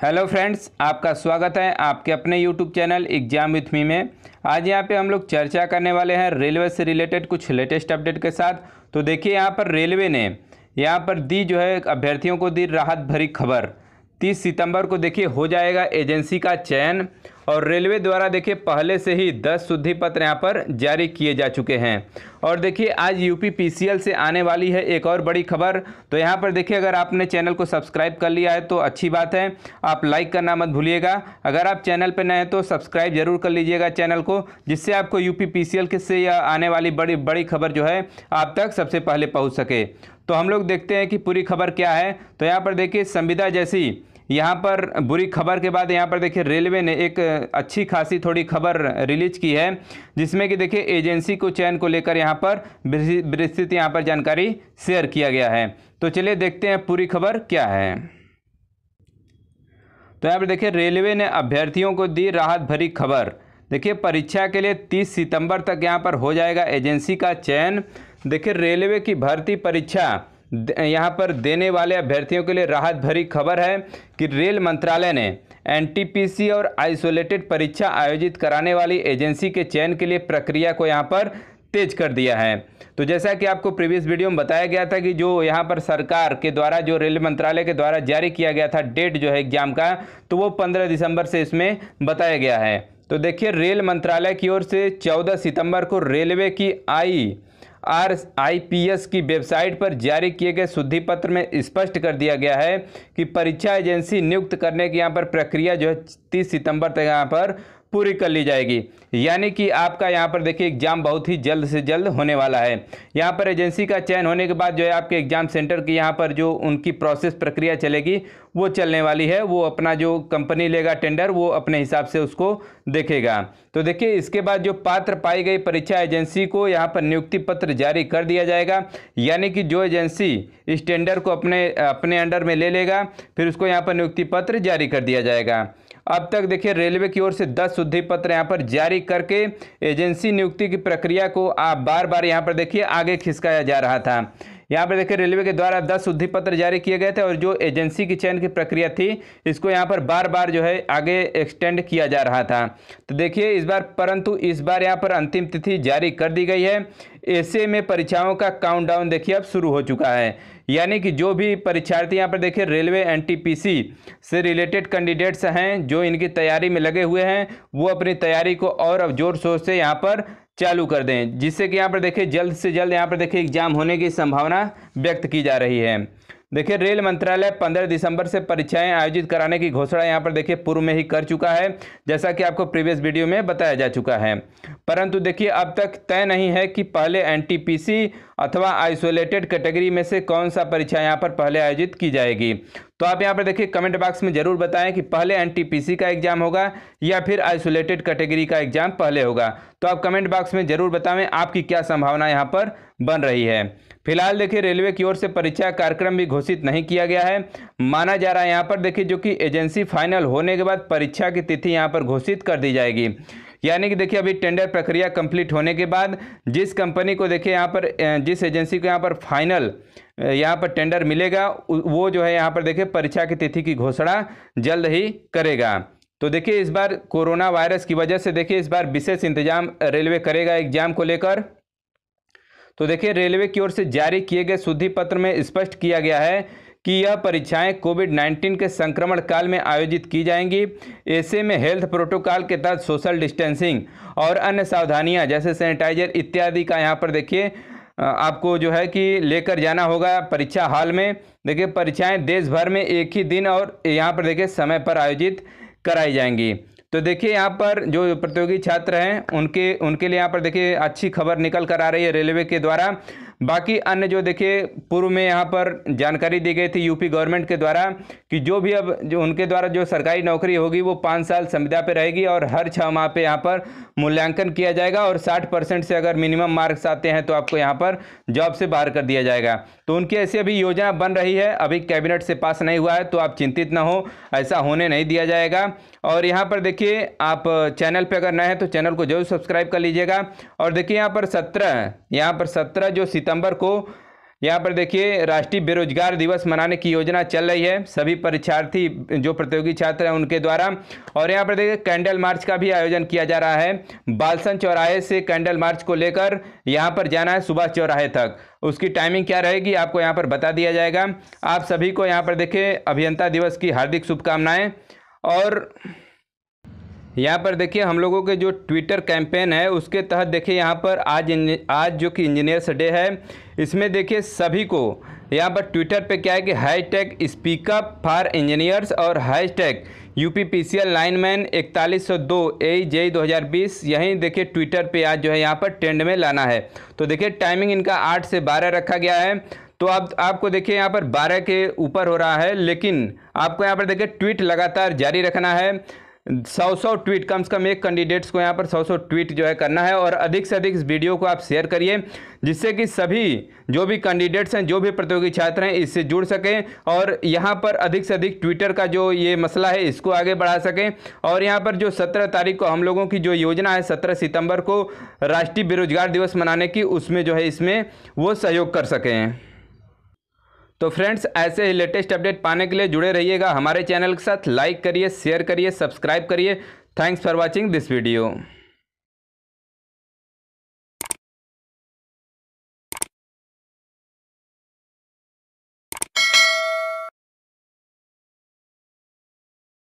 Hello friends, आपका स्वागत है आपके अपने YouTube channel exam with me में। आज यहाँ पे हम लोग चर्चा करने वाले हैं रेलवे से रिलेटेड कुछ लेटेस्ट अपडेट के साथ। तो देखिए यहाँ पर रेलवे ने यहाँ पर दी जो है अभ्यर्थियों को दी राहत भरी खबर। 30 सितंबर को देखिए हो जाएगा एजेंसी का चयन। और रेलवे द्वारा देखिए पहले से ही 10 शुद्धि पत्र यहाँ पर जारी किए जा चुके हैं। और देखिए आज यूपी पीसीएल से आने वाली है एक और बड़ी खबर। तो यहाँ पर देखिए अगर आपने चैनल को सब्सक्राइब कर लिया है तो अच्छी बात है। आप लाइक करना मत भूलिएगा। अगर आप चैनल पर नए हैं तो सब्सक्राइब ज़रूर कर लीजिएगा चैनल को, जिससे आपको यूपी पी से आने वाली बड़ी बड़ी खबर जो है आप तक सबसे पहले पहुँच सके। तो हम लोग देखते हैं कि पूरी खबर क्या है। तो यहाँ पर देखिए संविदा जैसी यहाँ पर बुरी खबर के बाद यहाँ पर देखिए, रेलवे ने एक अच्छी खासी थोड़ी खबर रिलीज़ की है, जिसमें कि देखिए, एजेंसी को चयन को लेकर यहाँ पर विस्तृत यहाँ पर जानकारी शेयर किया गया है। तो चलिए देखते हैं पूरी खबर क्या है। तो यहाँ पर देखिए, रेलवे ने अभ्यर्थियों को दी राहत भरी खबर। देखिए, परीक्षा के लिए 30 सितंबर तक यहाँ पर हो जाएगा एजेंसी का चयन। देखिए, रेलवे की भर्ती परीक्षा यहाँ पर देने वाले अभ्यर्थियों के लिए राहत भरी खबर है कि रेल मंत्रालय ने एनटीपीसी और आइसोलेटेड परीक्षा आयोजित कराने वाली एजेंसी के चयन के लिए प्रक्रिया को यहाँ पर तेज कर दिया है। तो जैसा कि आपको प्रीवियस वीडियो में बताया गया था कि जो यहाँ पर सरकार के द्वारा, जो रेल मंत्रालय के द्वारा जारी किया गया था डेट जो है एग्ज़ाम का तो वो 15 दिसंबर से इसमें बताया गया है। तो देखिए, रेल मंत्रालय की ओर से 14 सितंबर को रेलवे की I R I P S की वेबसाइट पर जारी किए गए शुद्धि पत्र में स्पष्ट कर दिया गया है कि परीक्षा एजेंसी नियुक्त करने की यहाँ पर प्रक्रिया जो है तीस सितंबर तक यहाँ पर पूरी कर ली जाएगी। यानी कि आपका यहाँ पर देखिए एग्ज़ाम बहुत ही जल्द से जल्द होने वाला है। यहाँ पर एजेंसी का चयन होने के बाद जो है आपके एग्ज़ाम सेंटर की यहाँ पर जो उनकी प्रोसेस प्रक्रिया चलेगी, वो चलने वाली है। वो अपना जो कंपनी लेगा टेंडर वो अपने हिसाब से उसको देखेगा। तो देखिए, इसके बाद जो पात्र पाई गई परीक्षा एजेंसी को यहाँ पर नियुक्ति पत्र जारी कर दिया जाएगा। यानी कि जो एजेंसी इस टेंडर को अपने अपने अंडर में ले लेगा, फिर उसको यहाँ पर नियुक्ति पत्र जारी कर दिया जाएगा। अब तक देखिए, रेलवे की ओर से 10 शुद्धि पत्र यहाँ पर जारी करके एजेंसी नियुक्ति की प्रक्रिया को आप बार बार यहाँ पर देखिए, आगे खिसकाया जा रहा था। यहाँ पर देखिए, रेलवे के द्वारा दस शुद्धि पत्र जारी किए गए थे और जो एजेंसी की चयन की प्रक्रिया थी, इसको यहाँ पर बार बार जो है आगे एक्सटेंड किया जा रहा था। तो देखिए, इस बार, परंतु इस बार यहाँ पर अंतिम तिथि जारी कर दी गई है। ऐसे में परीक्षाओं का काउंटडाउन देखिए, अब शुरू हो चुका है। यानी कि जो भी परीक्षार्थी यहाँ पर देखिए, रेलवे एनटीपीसी से रिलेटेड कैंडिडेट्स हैं, जो इनकी तैयारी में लगे हुए हैं, वो अपनी तैयारी को और अब ज़ोर शोर से यहाँ पर चालू कर दें, जिससे कि यहाँ पर देखिए, जल्द से जल्द यहाँ पर देखिए, एग्ज़ाम होने की संभावना व्यक्त की जा रही है। देखिए, रेल मंत्रालय 15 दिसंबर से परीक्षाएँ आयोजित कराने की घोषणा यहाँ पर देखिए, पूर्व में ही कर चुका है, जैसा कि आपको प्रीवियस वीडियो में बताया जा चुका है। परंतु देखिए, अब तक तय नहीं है कि पहले एनटीपीसी अथवा आइसोलेटेड कैटेगरी में से कौन सा परीक्षा यहाँ पर पहले आयोजित की जाएगी? तो आप यहाँ पर देखिए, कमेंट बॉक्स में ज़रूर बताएँ कि पहले एनटीपीसी का एग्ज़ाम होगा या फिर आइसोलेटेड कैटेगरी का एग्ज़ाम पहले होगा। तो आप कमेंट बॉक्स में ज़रूर बताएँ, आपकी क्या संभावना यहाँ पर बन रही है। फ़िलहाल देखिए, रेलवे की ओर से परीक्षा कार्यक्रम भी घोषित नहीं किया गया है। माना जा रहा है यहाँ पर, देखिए, जो कि एजेंसी फाइनल होने के बाद परीक्षा की तिथि यहाँ पर घोषित कर दी जाएगी। यानी कि देखिए अभी टेंडर प्रक्रिया कंप्लीट होने के बाद जिस कंपनी को देखिए यहाँ पर जिस एजेंसी को यहाँ पर फाइनल यहाँ पर टेंडर मिलेगा वो जो है यहाँ पर देखिए परीक्षा की तिथि की घोषणा जल्द ही करेगा। तो देखिए इस बार कोरोना वायरस की वजह से देखिए इस बार विशेष इंतज़ाम रेलवे करेगा एग्ज़ाम को लेकर। तो देखिए रेलवे की ओर से जारी किए गए शुद्धि पत्र में स्पष्ट किया गया है कि यह परीक्षाएँ कोविड 19 के संक्रमण काल में आयोजित की जाएँगी। ऐसे में हेल्थ प्रोटोकॉल के तहत सोशल डिस्टेंसिंग और अन्य सावधानियाँ जैसे सैनिटाइजर इत्यादि का यहाँ पर देखिए आपको जो है कि लेकर जाना होगा परीक्षा हॉल में। देखिए, परीक्षाएँ देश भर में एक ही दिन और यहाँ पर देखिए समय पर आयोजित कराई जाएँगी। तो देखिए, यहाँ पर जो प्रतियोगी छात्र हैं, उनके उनके लिए यहाँ पर देखिए अच्छी खबर निकल कर आ रही है रेलवे के द्वारा। बाकी अन्य जो देखिए, पूर्व में यहाँ पर जानकारी दी गई थी यूपी गवर्नमेंट के द्वारा कि जो भी अब जो उनके द्वारा जो सरकारी नौकरी होगी, वो पाँच साल संविदा पे रहेगी और हर छः माह पे यहाँ पर मूल्यांकन किया जाएगा और साठ परसेंट से अगर मिनिमम मार्क्स आते हैं तो आपको यहाँ पर जॉब से बाहर कर दिया जाएगा। तो उनकी ऐसी अभी योजना बन रही है, अभी कैबिनेट से पास नहीं हुआ है तो आप चिंतित ना हो, ऐसा होने नहीं दिया जाएगा। और यहाँ पर देखिए, आप चैनल पर अगर नए हैं तो चैनल को ज़रूर सब्सक्राइब कर लीजिएगा। और देखिए, यहाँ पर सत्रह यहाँ पर सत्रह जो सितंबर को यहाँ पर देखिए, राष्ट्रीय बेरोजगार दिवस मनाने की योजना चल रही है। सभी परीक्षार्थी, जो प्रतियोगी छात्र हैं, उनके द्वारा। और यहाँ पर देखिए, कैंडल मार्च का भी आयोजन किया जा रहा है। बालसन चौराहे से कैंडल मार्च को लेकर यहाँ पर जाना है सुबह चौराहे तक। उसकी टाइमिंग क्या रहेगी, आपको यहाँ पर बता दिया जाएगा। आप सभी को यहाँ पर देखिए, अभियंता दिवस की हार्दिक शुभकामनाएँ। और यहाँ पर देखिए, हम लोगों के जो ट्विटर कैंपेन है, उसके तहत देखिए, यहाँ पर आज आज जो कि इंजीनियर्स डे है, इसमें देखिए सभी को यहाँ पर ट्विटर पे क्या है कि hash tag speak up for engineers और hash tag U P P C L lineman इकतालीस सौ दो ए जे दो हज़ार बीस, यहीं देखिए ट्विटर पे आज जो है यहाँ पर ट्रेंड में लाना है। तो देखिए टाइमिंग इनका आठ से बारह रखा गया है। तो आप, आपको देखिए यहाँ पर बारह के ऊपर हो रहा है, लेकिन आपको यहाँ पर देखिए ट्वीट लगातार जारी रखना है। सौ सौ ट्वीट, कम से कम एक कैंडिडेट्स को यहाँ पर सौ सौ ट्वीट जो है करना है और अधिक से अधिक इस वीडियो को आप शेयर करिए, जिससे कि सभी जो भी कैंडिडेट्स हैं, जो भी प्रतियोगी छात्र हैं, इससे जुड़ सकें और यहाँ पर अधिक से अधिक ट्विटर का जो ये मसला है, इसको आगे बढ़ा सकें। और यहाँ पर जो सत्रह तारीख को हम लोगों की जो योजना है, सत्रह सितंबर को राष्ट्रीय बेरोजगार दिवस मनाने की, उसमें जो है इसमें वो सहयोग कर सकें। तो फ्रेंड्स, ऐसे ही लेटेस्ट अपडेट पाने के लिए जुड़े रहिएगा हमारे चैनल के साथ। लाइक करिए, शेयर करिए, सब्सक्राइब करिए। Thanks for watching this video.